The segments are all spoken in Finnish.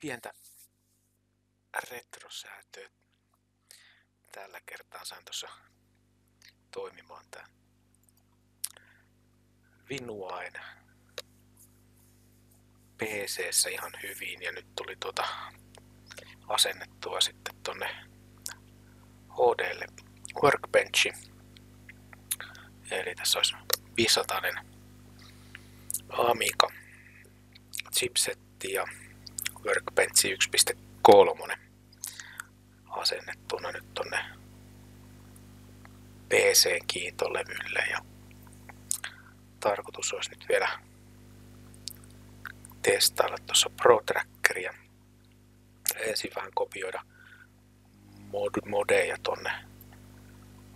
pientä retrosäätöä. Tällä kertaa sain tuossa toimimaan tää Vinuain pc ihan hyvin ja nyt tuli tuota asennettua sitten tonne HDlle Workbenchi. Eli tässä olisi 500 Amiga chipsetti ja Workbench 1.3 asennettuna nyt tonne PC-kiintolevylle ja tarkoitus olisi nyt vielä testailla tuossa Pro Trackeria. Ensin vähän kopioida mod modeja tonne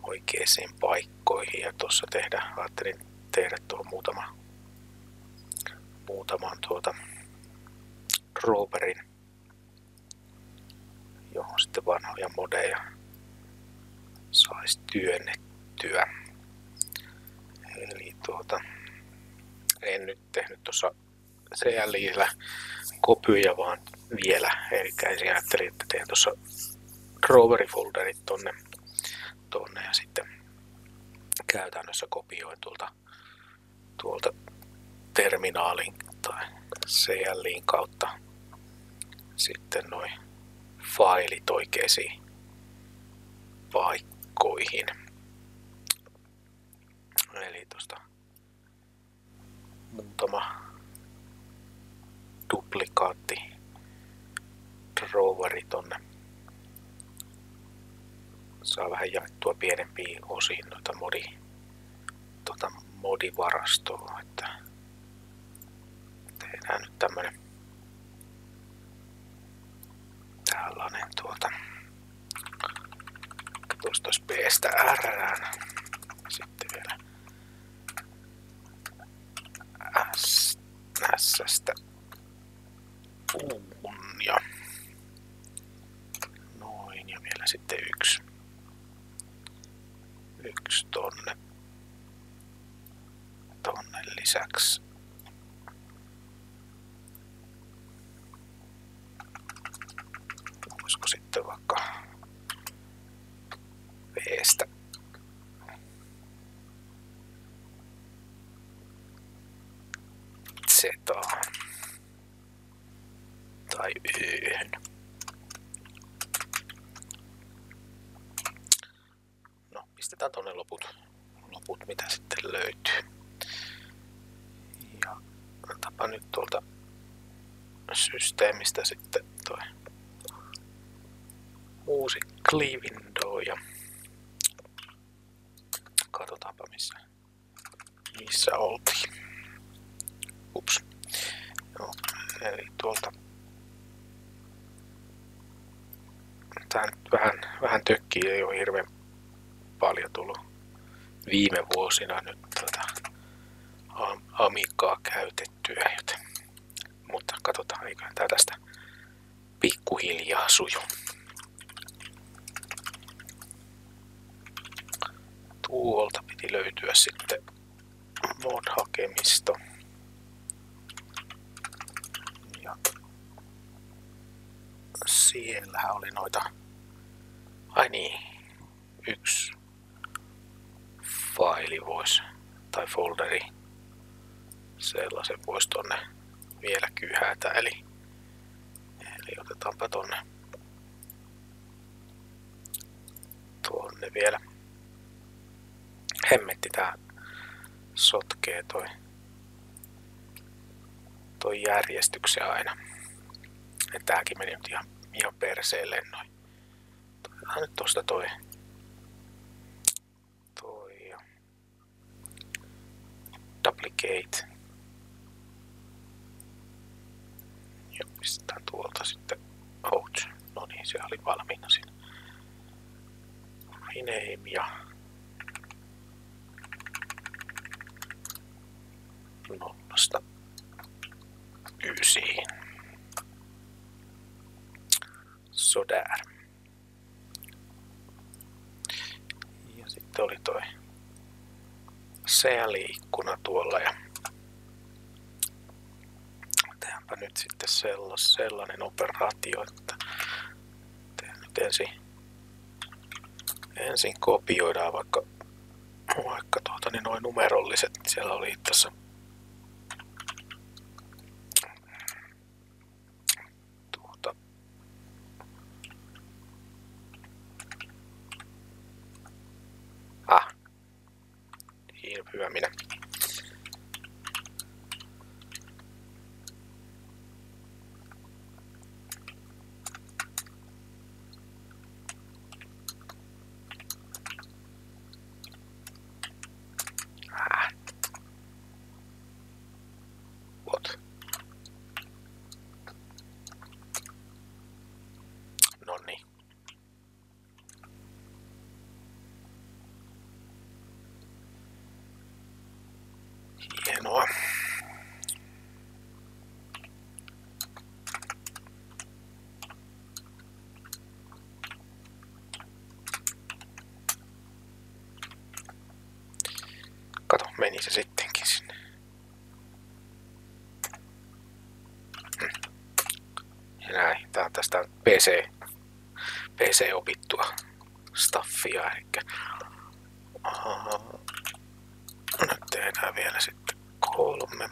oikeisiin paikkoihin ja tuossa tehdä, ajattelin tehdä tuohon muutama, muutaman tuota roverin, johon sitten vanhoja modeja saisi työnnettyä. Eli tuota, en nyt tehnyt tuossa CLIllä kopyja vaan vielä, eli ensin ajattelin, että teen tuossa roverifolderit tonne, tonne ja sitten käytännössä kopioin tuolta, tuolta terminaalin tai CLin kautta sitten noin failit oikeisiin paikkoihin. Eli tuosta muutama duplikaatti droveri tonne. Saa vähän jaettua pienempiin osiin noita modi, tuota modivarastoa, että tehdään nyt tämmönen tällainen tuota tuosta B-stä R. Sitten vielä S, puun ja noin ja vielä sitten yksi, yksi tonne, tonne lisäksi. Voisiko sitten vaikka veestä zetaa tai yhden. No, pistetään tonne loput, loput mitä sitten löytyy. Ja otapa nyt tuolta systeemistä sitten toi uusi Clee Window ja katsotaanpa missä, missä oltiin. Ups. Joo, eli tuolta tää nyt vähän, vähän tökkii, ei ole hirveän paljon tullut viime vuosina nyt tota Amigaa käytettyä, joten, mutta katsotaan, eikö tää tästä pikkuhiljaa suju. Tuolta piti löytyä sitten mod-hakemisto. Ja siellähän oli noita Ai niin, yksi faili voisi, tai folderi, sellaisen voisi tonne vielä kyhätä, eli, eli otetaanpa tonne, tuonne vielä. Hemmetti tää sotkee toi, toi järjestyksen aina. Tääkin meni nyt ihan, ihan perseelle noin. Otetaan nyt tosta. Toi ja duplicate. Ja pistetään tuolta sitten ouch. No niin, se oli valmiina siinä. Rename ja nollasta ysiin. Så där. sitten oli toi CL-ikkuna tuolla ja tehdäänpä nyt sitten sellainen operaatio, että nyt ensin, ensin kopioidaan vaikka, vaikka tuota, niin noin numerolliset. Siellä oli tässä ah, hyvä minä. Hienoa. Kato, meni se sittenkin sinne. Ja näin, tää on tästä PC, PC-opittua staffia, eli nyt tehdään vielä sitten kolme.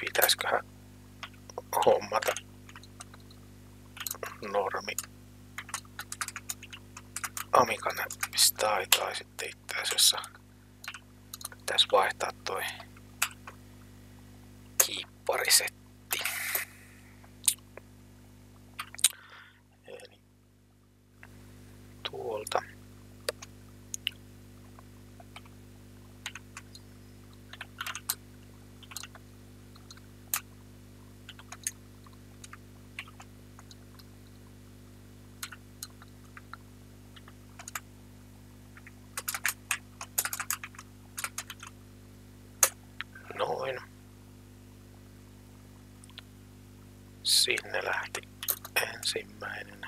Pitäisiköhän hommata normi Amikan tai sitten itse asiassa pitäisi vaihtaa toi kiipparisetti. Eli tuolta. Noin. Sinne lähti ensimmäinen.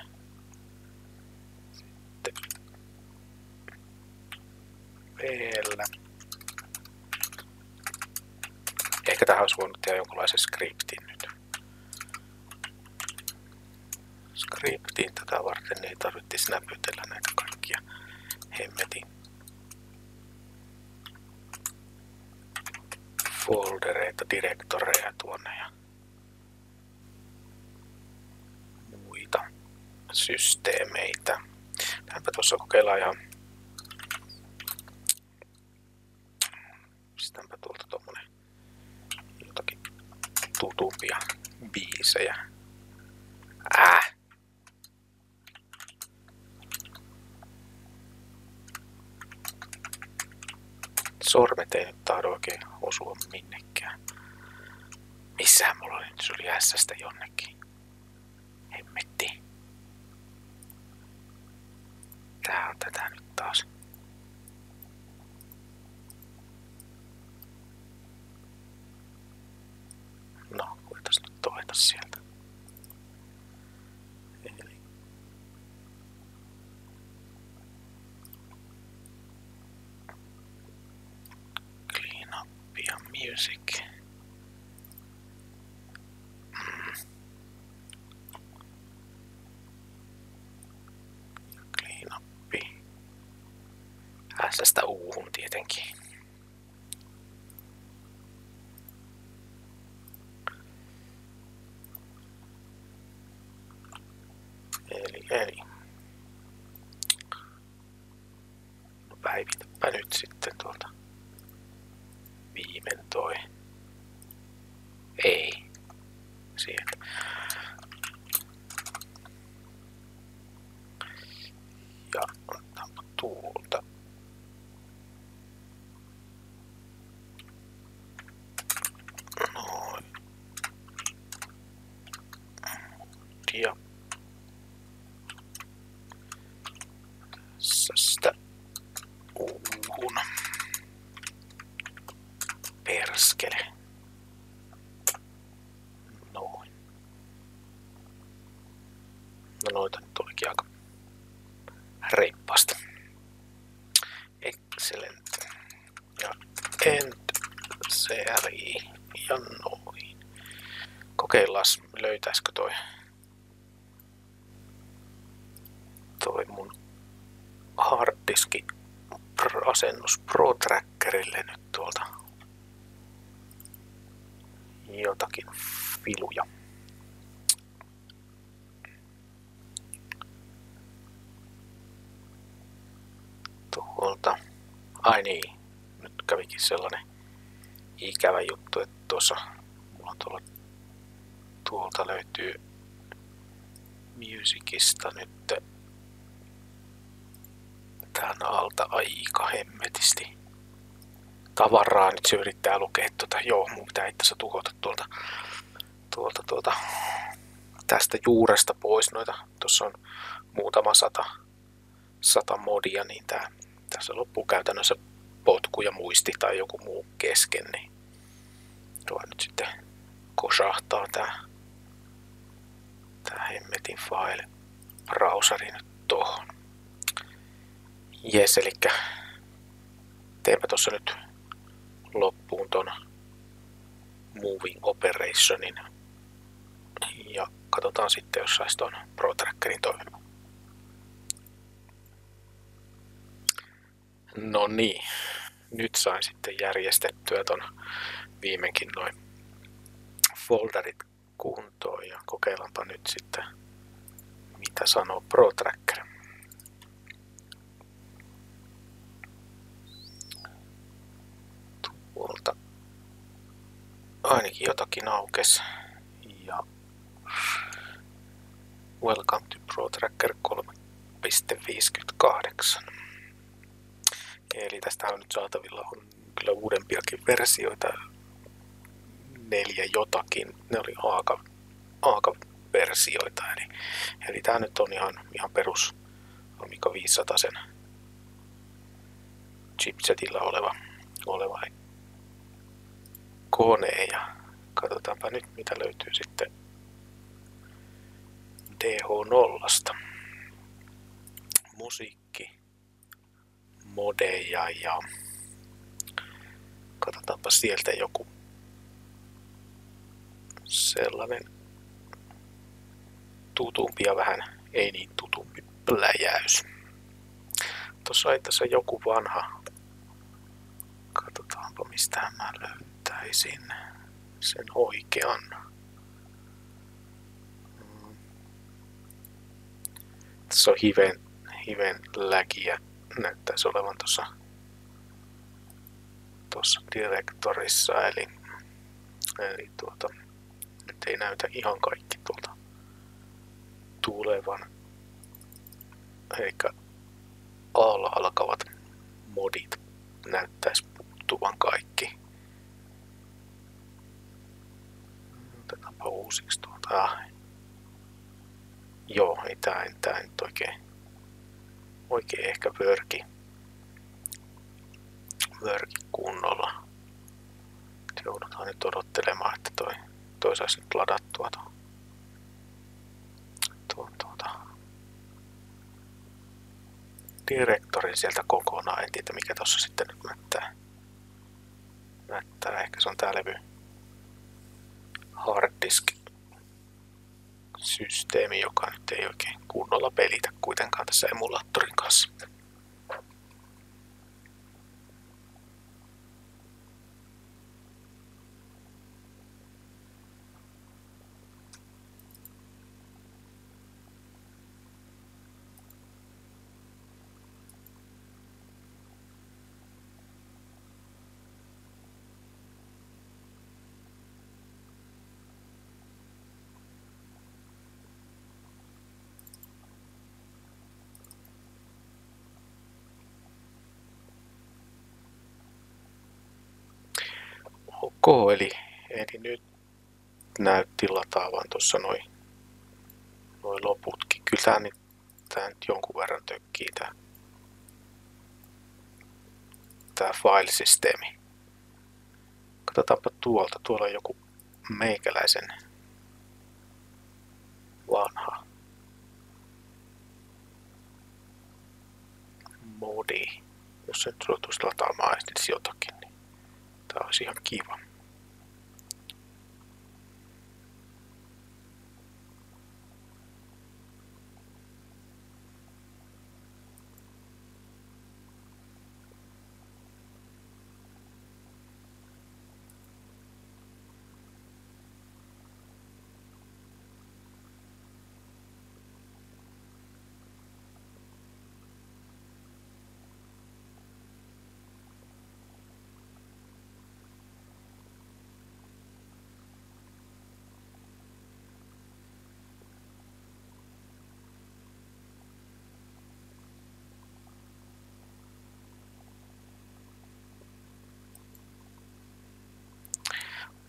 Sitten vielä. Ehkä tähän olisi voinut tehdä jonkunlaisen skriptin nyt. Skriptiin tätä varten ei tarvitsisi näpytellä näitä kaikkia hemmetin foldereita, direktoreja tuonne ja systeemeitä. Tähänpä tuossa kokeillaan ihan pistäänpä tuolta tuommoinen jotakin tutumpia biisejä. Äh! sormet ei nyt tahdo oikein osua minnekään. Missähän mulla oli? Se oli S-stä jonnekin. Hemmetti. Tää on tätä nyt taas. No, voitais nyt toita sieltä. Music. Mm. Clean up. S-stä uuhun tietenkin. Eli, eli. No päivitäpä nyt sitten tuolta viimentoi. Ei. Sieltä. Ja otetaanpa tuolta. Noin. Ja tästä uuhun. Perskele. Noin. excellent. Ja end CRI ja noin. Kokeillaan löytäisikö toi toi mun harddiski asennus Pro Trackerille nyt tuolta jotakin filuja. Tuolta. Ai niin, nyt kävikin sellainen ikävä juttu, että tuossa mulla tuolla, tuolta löytyy Musicista nyt tän alta aika hemmetisti tavaraa. Nyt se yrittää lukea tuota, joo, mun pitää itse tuhota tuolta, tuolta, tuolta, tästä juuresta pois noita. Tuossa on muutama sata, sata modia, niin tää, tässä loppuu käytännössä potku ja muisti tai joku muu kesken, niin tuo nyt sitten kosahtaa tää, tää hemmetin file browseri nyt tohon. Jes, eli teemme tuossa nyt loppuun ton Moving Operationin ja katsotaan sitten, jos saisi ton ProTrackerin toimimaan. No niin, nyt sain sitten järjestettyä ton viimeinkin noin folderit kuntoon ja kokeillaanpa nyt sitten mitä sanoo ProTracker. Tuolta ainakin jotakin aukes. Ja Welcome to ProTracker 3.58. Eli tästä on nyt saatavilla on kyllä uudempiakin versioita. Neljä jotakin. Ne oli Aaka, Aaka-versioita. Eli, eli tämä nyt on ihan, ihan perus Amiga 500 sen chipsetillä oleva, oleva kone. Ja katsotaanpa nyt mitä löytyy sitten DH0. Musiikki modeja ja katsotaanpa sieltä joku sellainen tutumpi ja vähän ei niin tutumpi pläjäys. Tuossa ei tässä joku vanha. Katsotaanpa mistä mä löytäisin sen oikean. Mm. Tässä on hiven, hiven läkiä näyttäisi olevan tuossa tuossa direktorissa, eli, eli tuota, nyt ei näytä ihan kaikki tuolta tulevan, eikä alla alkavat modit näyttäisi puuttuvan kaikki. Otetaanpa uusiksi tuolta. Ah. Joo, ei tää, tää nyt oikein oikein ehkä vörki, vörki kunnolla. Joudutaan nyt odottelemaan, että toi, toi saisi nyt ladattua tuon, tuon tuota, direktorin sieltä kokonaan. En tiedä mikä tuossa sitten nyt mättää. mättää. Ehkä se on tää levy hard disk systeemi, joka nyt ei oikein kunnolla pelitä kuitenkaan tässä emulaattorin kanssa. Ok, eli, nyt näytti lataavan tuossa noin noi loputkin. Kyllä tämä nyt, nyt jonkun verran tökkii tää, tää file-systeemi. Katsotaanpa tuolta. Tuolla on joku meikäläisen vanha modi. jos se nyt suotuisi lataamaan jotakin, niin tämä olisi ihan kiva.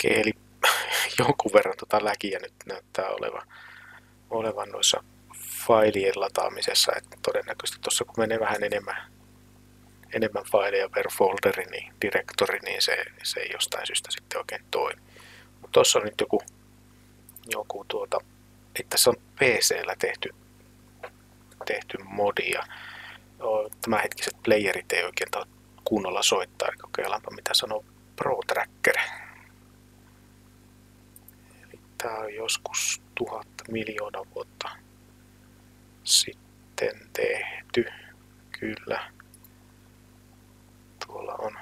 Okei, eli jonkun verran tota läkiä nyt näyttää olevan, olevan noissa failien lataamisessa, että todennäköisesti tuossa kun menee vähän enemmän, enemmän faileja per folderi, niin direktori, niin se, se ei jostain syystä sitten oikein toimi. Mutta tuossa on nyt joku, joku tuota, että tässä on PC-llä tehty, tehty modia. Tämänhetkiset playerit ei oikein kunnolla soittaa, eli kokeillaanpa mitä sanoo Pro Tracker. Tämä on joskus tuhat miljoonaa vuotta sitten tehty. Kyllä. Tuolla on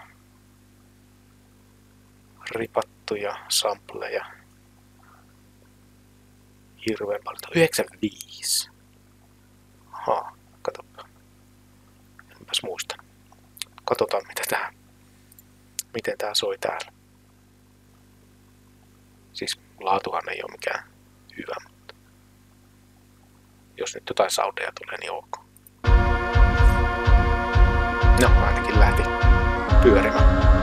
ripattuja sampleja. Hirveän paljon. 95. Aha, katsotaan. Enpäs muista. Katsotaan mitä tää, miten tää soi täällä. Siis laatuhan ei ole mikään hyvä, mutta jos nyt jotain saudeja tulee, niin ok. No, ainakin lähti pyörimään.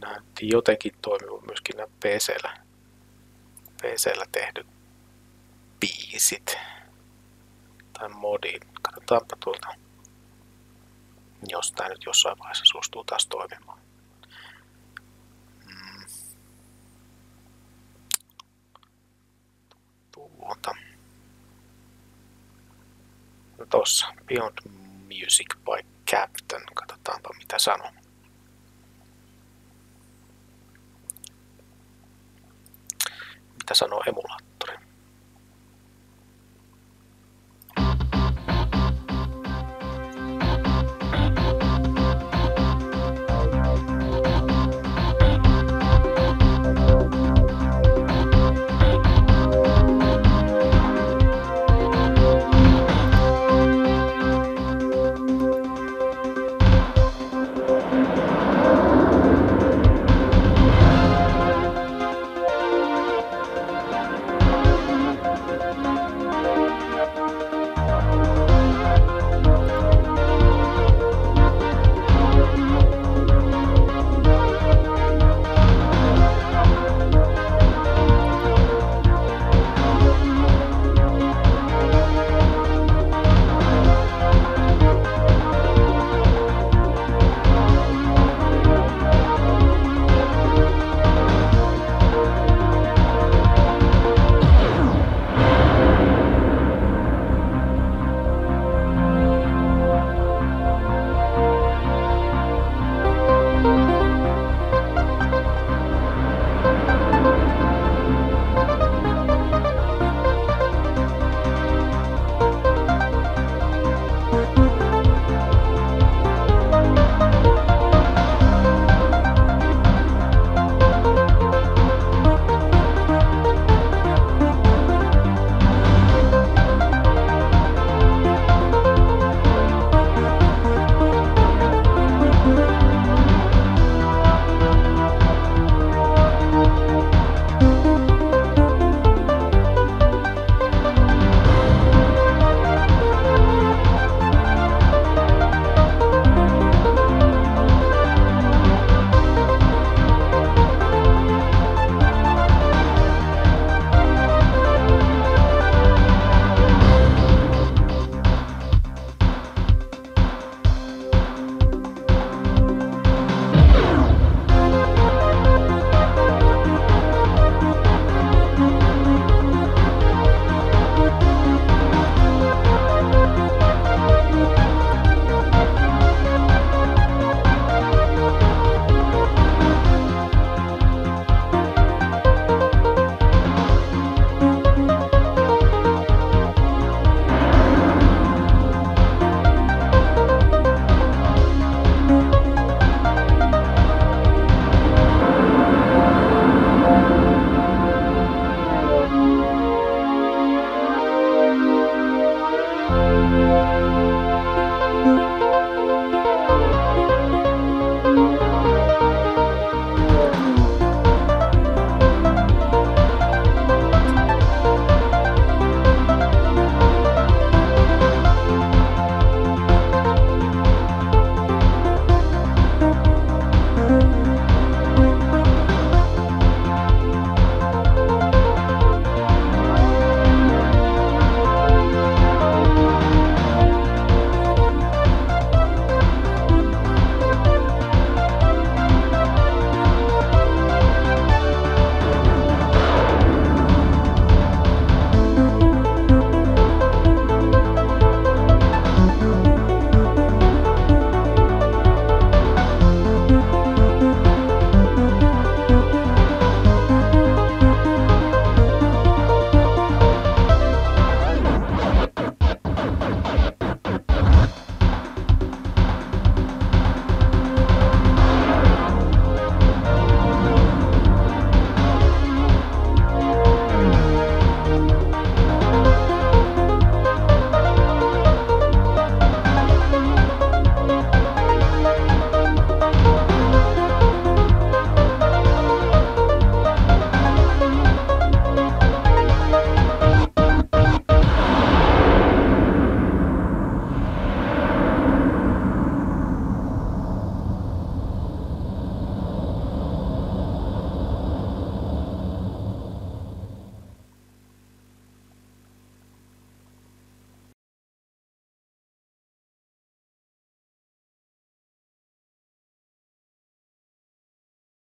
Näytti jotenkin toimivan myöskin nämä PCllä, PCllä tehdyt biisit tai modit. Katsotaanpa tuolta, jos tämä nyt jossain vaiheessa suostuu taas toimimaan. Mm. No tossa, Beyond Music by Captain. Katsotaanpa mitä sanoo. Sanoo emulaattori?